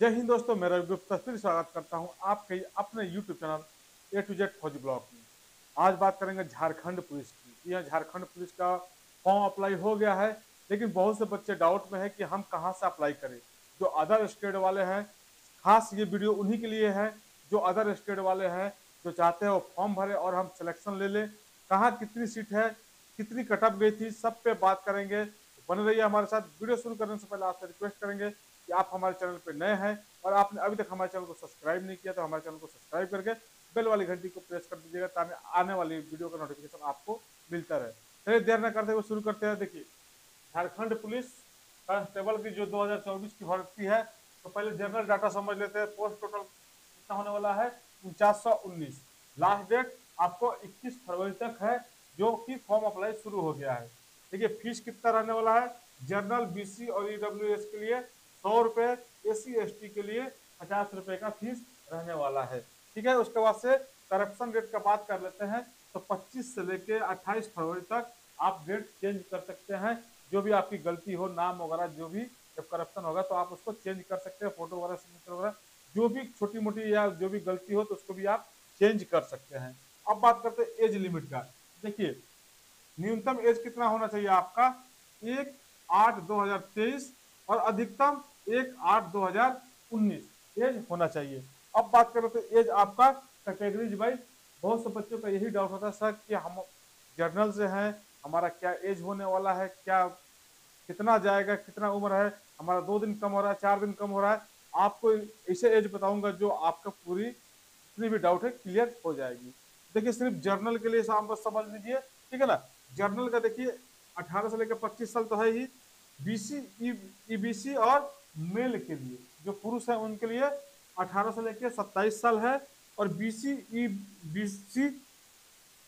जय हिंद दोस्तों मेरा गुप्ता फिर स्वागत करता हूँ आपके अपने YouTube channel A to Z फौजी ब्लॉग में। आज बात करेंगे झारखंड पुलिस की। यह झारखंड पुलिस का फॉर्म अप्लाई हो गया है, लेकिन बहुत से बच्चे डाउट में है कि हम कहाँ से अप्लाई करें। जो अदर स्टेट वाले हैं, खास ये वीडियो उन्हीं के लिए है, जो अदर स्टेट वाले हैं, जो चाहते हैं वो फॉर्म भरे और हम सिलेक्शन ले लें। कहाँ कितनी सीट है, कितनी कटअप गई थी, सब पे बात करेंगे। बने रहिए हमारे साथ। वीडियो शुरू करने से पहले आपसे रिक्वेस्ट करेंगे कि आप हमारे चैनल पर नए हैं और आपने अभी तक हमारे चैनल को सब्सक्राइब नहीं किया तो हमारे चैनल को सब्सक्राइब करके बेल वाली घंटी को प्रेस कर दीजिएगा ताकि आने वाली वीडियो का नोटिफिकेशन आपको मिलता रहे। चलिए देर न करते हुए शुरू करते हैं। देखिए, झारखंड पुलिस कांस्टेबल की जो 2024 की भर्ती है तो पहले जनरल डाटा समझ लेते हैं। पोस्ट टोटल कितना होने वाला है? उनचास लास्ट डेट आपको 21 फरवरी तक है, जो कि फॉर्म अप्लाई शुरू हो गया है। देखिए फ़ीस कितना रहने वाला है? जनरल बीसी और ईडब्ल्यूएस के लिए सौ रुपये एस सी के लिए पचास रुपये का फ़ीस रहने वाला है। ठीक है, उसके बाद से करप्शन रेट का बात कर लेते हैं तो 25 से लेके 28 फरवरी तक आप डेट चेंज कर सकते हैं। जो भी आपकी गलती हो, नाम वगैरह जो भी, जब करप्शन होगा तो आप उसको चेंज कर सकते हैं फ़ोटो वगैरह सिग्नेचर वगैरह, जो भी छोटी मोटी या जो भी गलती हो तो उसको भी आप चेंज कर सकते हैं। अब बात करते हैं एज लिमिट का। देखिए, न्यूनतम एज कितना होना चाहिए आपका? एक आठ दो हज़ार तेईस और अधिकतम एक आठ दो हज़ार उन्नीस। एज होना चाहिए। अब बात करें तो एज आपका कैटेगरीज वाइज बहुत से बच्चों का यही डाउट होता है सर कि हम जर्नल से हैं हमारा क्या एज होने वाला है क्या कितना जाएगा कितना उम्र है हमारा दो दिन कम हो रहा है चार दिन कम हो रहा है। आपको ऐसे एज बताऊँगा जो आपका पूरी जितनी भी डाउट है क्लियर हो जाएगी। देखिए सिर्फ़ जर्नल के लिए आप बस समझ लीजिए ठीक है ना? जर्नल का देखिए 18 से लेकर 25 साल तो है ही बीसी ईबीसी e, e और मेल के लिए, जो पुरुष है उनके लिए 18 से लेकर 27 साल है और बीसी बीसी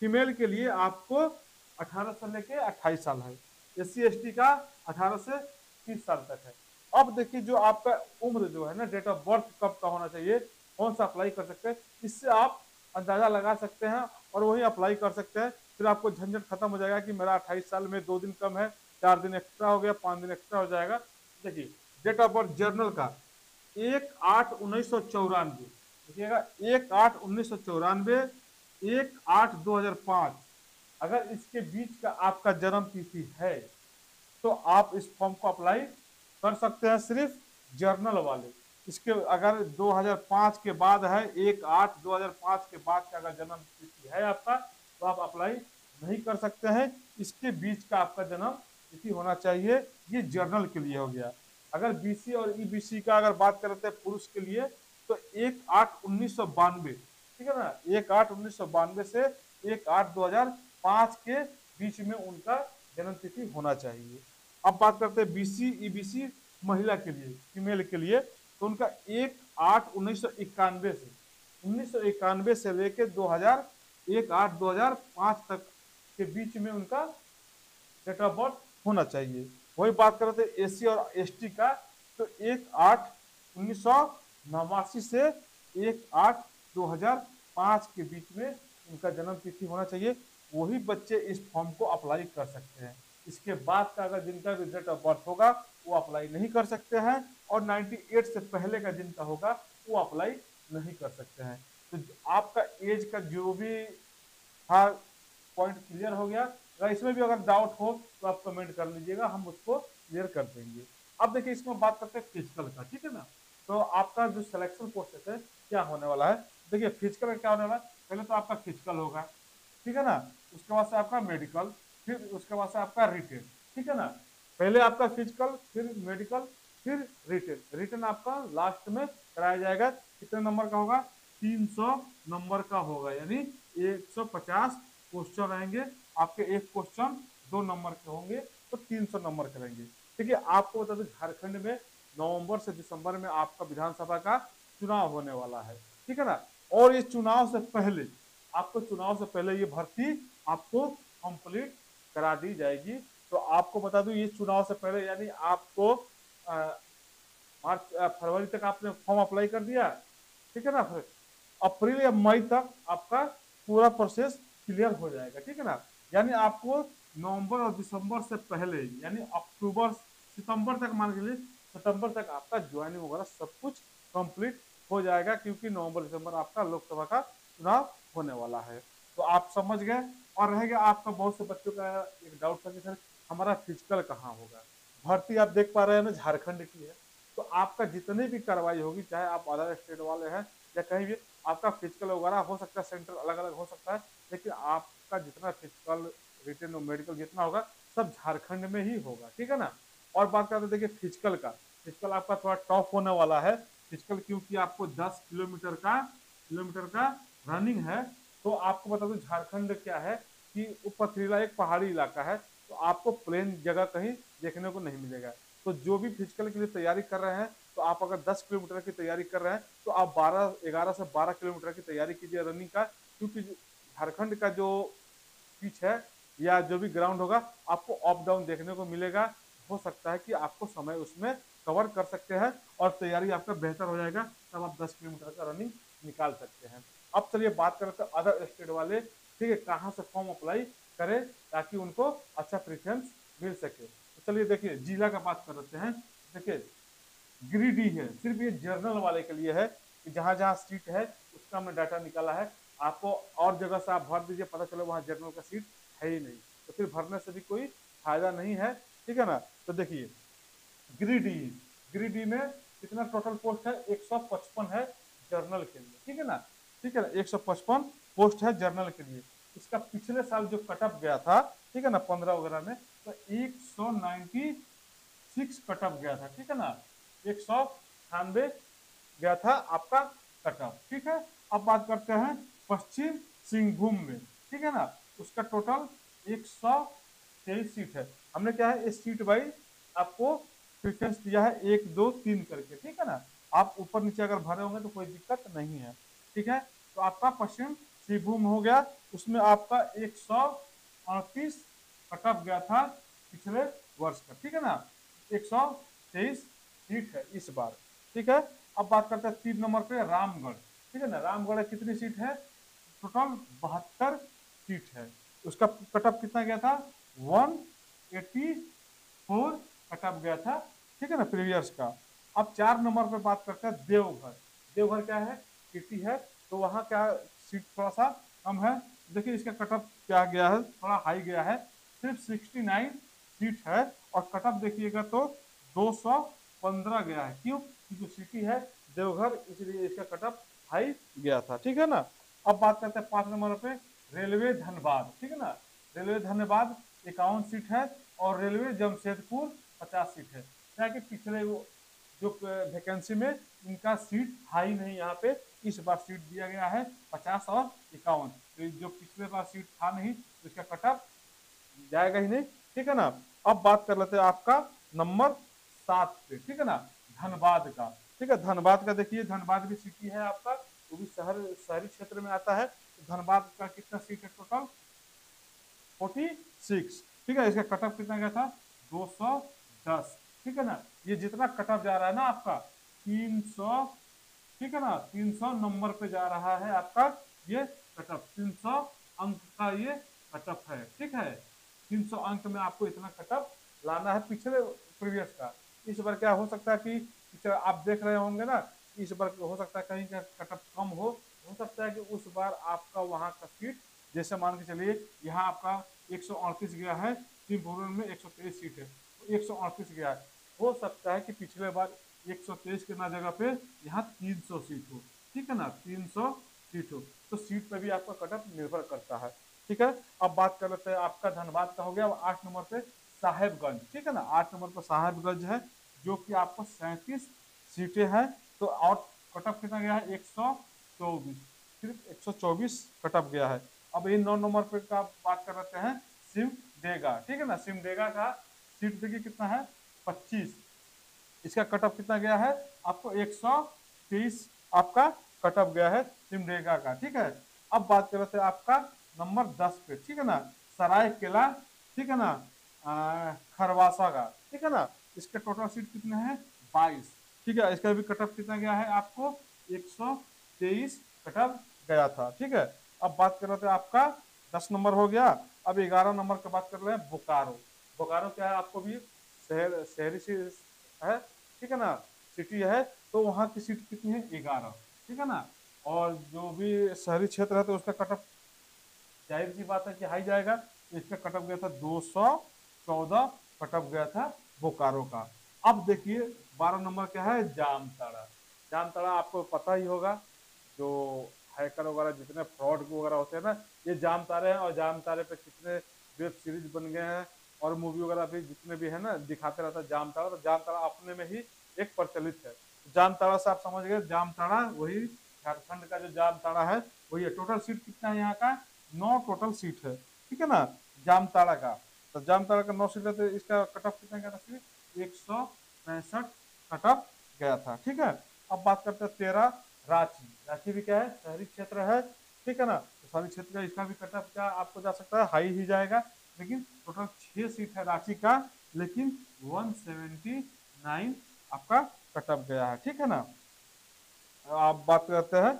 फीमेल के लिए आपको 18 से लेकर 28 साल है। एस सी का 18 से 30 साल तक है। अब देखिए जो आपका उम्र जो है ना डेट ऑफ़ बर्थ कब का होना चाहिए, कौन सा अप्लाई कर सकते हैं, इससे आप अंदाज़ा लगा सकते हैं और वही अप्लाई कर सकते हैं। फिर आपको झंझट खत्म हो जाएगा कि मेरा अट्ठाईस साल में दो दिन कम है, चार दिन एक्स्ट्रा हो गया, पाँच दिन एक्स्ट्रा हो जाएगा। देखिए डेट ऑफ़ बर्थ जर्नल का, एक आठ उन्नीस सौ चौरानवे, देखिएगा, एक आठ उन्नीस सौ चौरानवे, एक आठ दो हज़ार पाँच। अगर इसके बीच का आपका जन्म तिथि है तो आप इस फॉर्म को अप्लाई कर सकते हैं सिर्फ़ जर्नल वाले। इसके अगर 2005 के बाद है, एक आठ 2005 के बाद का अगर जन्म तिथि है आपका तो आप अप्लाई नहीं कर सकते हैं। इसके बीच का आपका जन्म तिथि होना चाहिए, ये जर्नल के लिए हो गया। अगर बीसी और ईबीसी का अगर बात करते हैं पुरुष के लिए तो एक आठ उन्नीस सौ बानवे, ठीक है ना? एक आठ उन्नीस सौ बानवे से एक आठ दो हज़ार पाँच के बीच में उनका जन्म तिथि होना चाहिए। अब बात करते हैं बीसी ईबीसी महिला के लिए फीमेल के लिए तो उनका एक आठ उन्नीस सौ इक्यानवे से, उन्नीस सौ इक्यानवे से लेके दो हज़ार एक आठ दो हज़ार पाँच तक के बीच में उनका डेट ऑफ़ बर्थ होना चाहिए। वही बात कर रहे थे एसी और एसटी का तो एक आठ उन्नीस सौ नवासी से एक आठ दो हज़ार पाँच के बीच में उनका जन्म तिथि होना चाहिए। वही बच्चे इस फॉर्म को अप्लाई कर सकते हैं। इसके बाद का अगर जिनका भी डेट ऑफ़ बर्थ होगा, वो अप्लाई नहीं कर सकते हैं और 98 से पहले का जिनका होगा, वो अप्लाई नहीं कर सकते हैं। तो आपका एज का जो भी था पॉइंट क्लियर हो गया। अगर इसमें भी अगर डाउट हो तो आप कमेंट कर लीजिएगा, हम उसको क्लियर कर देंगे। अब देखिए, इसमें बात करते हैं फ़िज़िकल का, ठीक है ना? तो आपका जो सिलेक्शन प्रोसेस है, क्या होने वाला है? देखिए फ़िज़िकल क्या होने वाला है? पहले तो आपका फ़िज़िकल होगा, ठीक है ना? उसके बाद से आपका मेडिकल फिर उसके बाद से आपका रिटेन ठीक है ना? पहले आपका फ़िज़िकल फिर मेडिकल फिर रिटेन रिटेन आपका लास्ट में कराया जाएगा। कितने नंबर का होगा? 300 नंबर का होगा, यानी 150 क्वेश्चन रहेंगे आपके एक क्वेश्चन दो नंबर के होंगे तो 300 नंबर करेंगे। ठीक है आपको बता दें, झारखंड में नवंबर से दिसंबर में आपका विधानसभा का चुनाव होने वाला है। ठीक है ना? और इस चुनाव से पहले, आपको चुनाव से पहले ये भर्ती आपको कंप्लीट करा दी जाएगी। तो आपको बता दूँ, ये चुनाव से पहले यानी आपको मार्च फरवरी तक आपने फॉर्म अप्लाई कर दिया। ठीक है ना? अप्रैल या मई तक आपका पूरा प्रोसेस क्लियर हो जाएगा। ठीक है ना? यानी आपको नवंबर और दिसंबर से पहले, यानी अक्टूबर, सितंबर तक मान के लिए सितंबर तक आपका ज्वाइनिंग वगैरह सब कुछ कंप्लीट हो जाएगा, क्योंकि नवंबर, दिसंबर आपका लोकसभा का चुनाव होने वाला है। तो आप समझ गए? और रह आपका बहुत से बच्चों का एक डाउट था कि सर, हमारा फ़िज़िकल कहाँ होगा? भर्ती आप देख पा रहे हैं ना, झारखंड की है। तो आपका जितनी भी कार्रवाई होगी, चाहे आप अदर स्टेट वाले हैं या कहीं भी, आपका फ़िज़िकल वगैरह हो सकता है, सेंटर अलग अलग हो सकता है, लेकिन आपका जितना फ़िज़िकल रिटर्न और मेडिकल जितना होगा, सब झारखंड में ही होगा, ठीक है ना? और बात करते देखिए फ़िज़िकल का। फ़िज़िकल आपका थोड़ा टफ होने वाला है। फ़िज़िकल क्योंकि आपको 10 किलोमीटर का किलोमीटर का रनिंग है तो आपको बता दूँ, झारखंड क्या है कि पथरीला एक पहाड़ी इलाका है तो आपको प्लेन जगह कहीं देखने को नहीं मिलेगा। तो जो भी फ़िज़िकल के लिए तैयारी कर रहे हैं तो आप अगर 10 किलोमीटर की तैयारी कर रहे हैं तो आप 12 11 से 12 किलोमीटर की तैयारी कीजिए रनिंग का, क्योंकि झारखंड का जो पिच है या जो भी ग्राउंड होगा, आपको अप डाउन देखने को मिलेगा। हो सकता है कि आपको समय उसमें कवर कर सकते हैं और तैयारी आपका बेहतर हो जाएगा, तब आप 10 किलोमीटर का रनिंग निकाल सकते हैं। अब चलिए बात करते हैं अदर स्टेट वाले, ठीक है, कहाँ से फॉर्म अप्लाई करें ताकि उनको अच्छा प्रेफरेंस मिल सके। तो चलिए देखिए, जिला का बात कर लेते हैं। देखिए गिरिडीह है, सिर्फ़ ये जर्नल वाले के लिए है कि जहाँ जहाँ सीट है, उसका हमने डाटा निकाला है। आपको और जगह से आप भर दीजिए, पता चले वहाँ जर्नल का सीट है ही नहीं। तो फिर भरने से भी कोई फ़ायदा नहीं है, ठीक है ना? तो देखिए ग्रीडी ग्रीडी में कितना टोटल पोस्ट है? 155 है जर्नल के लिए, ठीक है ना? ठीक है ना? 155 पोस्ट है जर्नल के लिए। इसका पिछले साल जो कटअप गया था, ठीक है ना? पंद्रह वगैरह में तो एक सौ नाइन्टी सिक्स कटअप गया था, ठीक है ना? एक सौ अठानवे गया था आपका कटअप ठीक है? अब बात करते हैं पश्चिम सिंहभूम में, ठीक है ना? उसका टोटल एक सौ तेईस सीट है। हमने क्या है? इस सीट वाइज आपको प्रिफरेंस दिया है एक, दो, तीन करके, ठीक है ना? आप ऊपर नीचे अगर भरे होंगे तो कोई दिक्कत नहीं है, ठीक है? तो आपका पश्चिम सिंहभूम हो गया। उसमें आपका एक सौ अड़तीस कटअप गया था पिछले वर्ष का, ठीक है ना? एक सौ तेईस सीट है इस बार, ठीक है? अब बात करते हैं तीन नंबर पे रामगढ़, ठीक है ना? रामगढ़ कितनी सीट है? टोटल बहत्तर सीट है। उसका कटअप कितना गया था? वन एटी फोर कटअप गया था। ठीक है ना, प्रीवियस का। अब चार नंबर पे बात करते हैं देवघर। देवघर क्या है? सिटी है। तो वहाँ क्या सीट थोड़ा सा कम है। देखिए इसका कटअप क्या गया है? थोड़ा हाई गया है। सिर्फ़ 69 सीट है। और कटअप देखिएगा तो 215 गया है। क्यों? जो सिटी है देवघर, इसलिए इसका कटअप हाई गया था। ठीक है ना? अब बात करते हैं पाँच नंबर पे, रेलवे धनबाद, ठीक है ना? रेलवे धनबाद इक्यावन सीट है और रेलवे जमशेदपुर पचास सीट है। क्या कि पिछले वो जो वैकेंसी में इनका सीट हाई नहीं यहाँ पे, इस बार सीट दिया गया है पचास और इक्यावन। तो जो पिछले बार सीट था नहीं तो इसका कटअप जाएगा ही नहीं, ठीक है ना? अब बात कर लेते हैं आपका नंबर सात पे, ठीक है ना? धनबाद का, ठीक है? धनबाद का देखिए, धनबाद भी सिटी है आपका वो भी शहर, शहरी क्षेत्र में आता है तो धनबाद का कितना सीट है टोटल फोर्टी सिक्स ठीक है, इसका कटअप कितना गया था? दो सौ दस. ठीक है ना? ये जितना कटअप जा रहा है ना आपका, तीन सौ, ठीक है ना? तीन सौ नंबर पे जा रहा है आपका ये कटअप तीन सौ अंक का ये कटअप है, ठीक है? तीन सौ अंक में आपको इतना कटअप लाना है पिछले प्रीवियस का। इस बार क्या हो सकता है कि आप देख रहे होंगे ना इस बार हो सकता है कहीं का कटअप कम हो हो सकता है कि उस बार आपका वहाँ का सीट, जैसे मान के चलिए, यहाँ आपका एक सौ अड़तीस गया है सिंहभूम में एक सीट है तो एक गया है। हो सकता है कि पिछले बार 123 के ना जगह पे यहाँ 300 सीट हो, ठीक है ना 300 सीट हो तो सीट पे भी आपका कटअप निर्भर करता है, ठीक है। अब बात कर लेते हैं, आपका धनबाद का हो गया आठ नंबर पे साहेबगंज, ठीक है ना, आठ नंबर पर साहेबगंज है, जो कि आपको सैंतीस सीटें हैं तो और कटअप कितना गया है? एक सौ चौबीस। सिर्फ़ एक सौ चौबीस कटअप गया है। अब ये नौ नंबर पे का बात कर लेते हैं, सिम सिमडेगा ठीक है ना? सिम सिमडेगा का सीट देखिए कितना है? पच्चीस। इसका कटअप कितना गया है? आपको एक सौ तीस आपका कटअप गया है सिमडेगा का। ठीक है? अब बात कर रहे थे आपका नंबर दस पे। ठीक है ना? सराय केला, ठीक है ना? खरवासा का। ठीक है ना? इसके टोटल सीट कितने हैं? बाईस। ठीक है, इसका भी कटअप कितना गया है आपको? एक सौ तेईस कटअप गया था, ठीक है? अब बात कर रहे थे आपका दस नंबर हो गया। अब ग्यारह नंबर का बात कर रहे हैं बोकारो। बोकारो क्या है? आपको भी शहर, शहरी है, ठीक है ना? सिटी है तो वहाँ की सीट कितनी है? ग्यारह, ठीक है ना? और जो भी शहरी क्षेत्र है तो उसका कटअप ज़ाहिर सी बात है कि हाई जाएगा। इसका कटअप गया था दो सौ चौदह कटअप गया था बोकारो का। अब देखिए बारह नंबर क्या है? जामताड़ा। जामताड़ा आपको पता ही होगा, जो हैकर वगैरह जितने फ्रॉड वगैरह होते हैं ना, ये जामतारे हैं और जामतारे पे कितने वेब सीरीज़ बन गए हैं और मूवी वगैरह भी जितने भी है ना, दिखाते रहता है जामताड़ा। तो जामताड़ा अपने में ही एक प्रचलित है। जामताड़ा से आप समझ गए, जामताड़ा वही झारखंड का जो जामताड़ा है, वही है। टोटल सीट कितना है यहाँ का? नौ टोटल सीट है। ठीक है ना? जामताड़ा का। तो जामताड़ा का नौ सीट है तो इसका कट ऑफ़ कितना क्या था एक सौ पैंसठ कट गया था। ठीक है? अब बात करते हैं तेरह रांची रांची भी क्या है? शहरी क्षेत्र है। ठीक है ना? तो शहरी क्षेत्र इसका भी कटअप क्या आपको जा सकता है? हाई ही जाएगा। लेकिन टोटल छह सीट है रांची का, लेकिन 179 आपका कटअप गया है। ठीक है ना? आप बात करते हैं।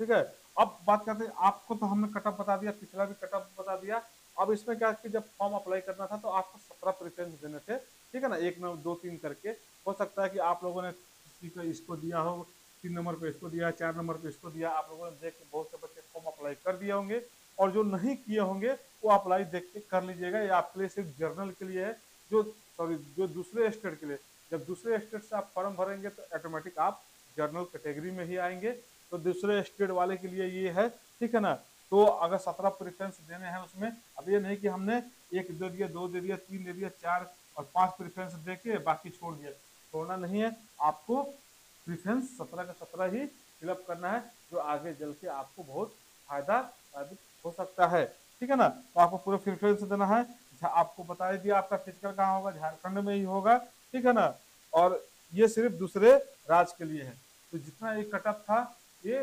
ठीक है? अब बात करते हैं। आपको तो हमने कटअप बता दिया, पिछला भी कटअप बता दिया। अब इसमें क्या कि जब फॉर्म अप्लाई करना था तो आपको सत्रह प्रेफरेंस देने थे। ठीक है ना? एक नंबर, दो तीन करके हो सकता है कि आप लोगों ने किसी को इसको दिया हो, तीन नंबर पे इसको दिया, चार नंबर पे इसको दिया, आप लोगों ने देख के बहुत से बच्चे फॉर्म अप्लाई कर दिए होंगे और जो नहीं किए होंगे, वो अप्लाई देख के कर लीजिएगा। ये आपके लिए सिर्फ़ जर्नल के लिए है, जो सॉरी जो दूसरे स्टेट के लिए। जब दूसरे स्टेट से आप फॉर्म भरेंगे तो ऑटोमेटिक आप जर्नल कैटेगरी में ही आएँगे। तो दूसरे स्टेट वाले के लिए ये है, ठीक है ना? तो अगर सत्रह प्रेफरेंस देने हैं उसमें, अब ये नहीं कि हमने एक दे दिया, दो दे दिया, तीन दे दिया, चार और पाँच प्रेफरेंस दे के बाकी छोड़ दिया। छोड़ना नहीं है। आपको प्रेफरेंस सत्रह का सत्रह ही फिलअप करना है, जो आगे चल के आपको बहुत फ़ायदा साबित हो सकता है। ठीक है ना? तो आपको पूरा प्रेफरेंस देना है। आपको बता दिया आपका फ़िज़िकल कहाँ होगा, झारखंड में ही होगा। ठीक है ना? और ये सिर्फ़ दूसरे राज्य के लिए है। तो जितना ये कटअप था, ये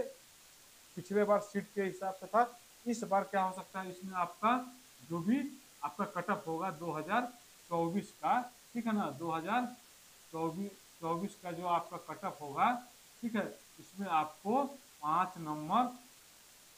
पिछले बार सीट के हिसाब से था। इस बार क्या हो सकता है? इसमें आपका जो भी आपका कटअप होगा 2024 का, ठीक है ना 2024 24 का जो आपका कटअप होगा, ठीक है, इसमें आपको पाँच नंबर,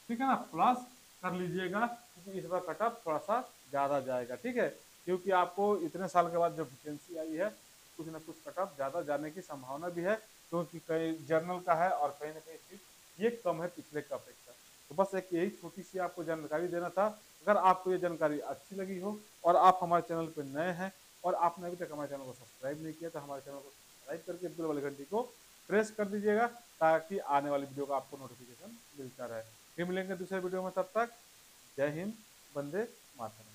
ठीक है ना प्लस कर लीजिएगा, क्योंकि इस बार कटअप थोड़ा सा ज़्यादा जाएगा, ठीक है, क्योंकि आपको इतने साल के बाद जब वैकेंसी आई है, कुछ ना कुछ कटअप ज़्यादा जाने की संभावना भी है, क्योंकि कई जर्नल का है और कहीं ना कहीं ये कम है पिछले का। अपेक्षा तो बस एक यही छोटी सी आपको जानकारी देना था अगर आपको ये जानकारी अच्छी लगी हो और आप हमारे चैनल पर नए हैं और आपने अभी तक हमारे चैनल को सब्सक्राइब नहीं किया तो हमारे चैनल को सब्सक्राइब करके बिल वाली घंटी को प्रेस कर दीजिएगा ताकि आने वाली वीडियो का आपको नोटिफिकेशन मिलता रहे। फिर मिलेंगे दूसरे वीडियो में, तब तक जय हिंद बंदे मातरम।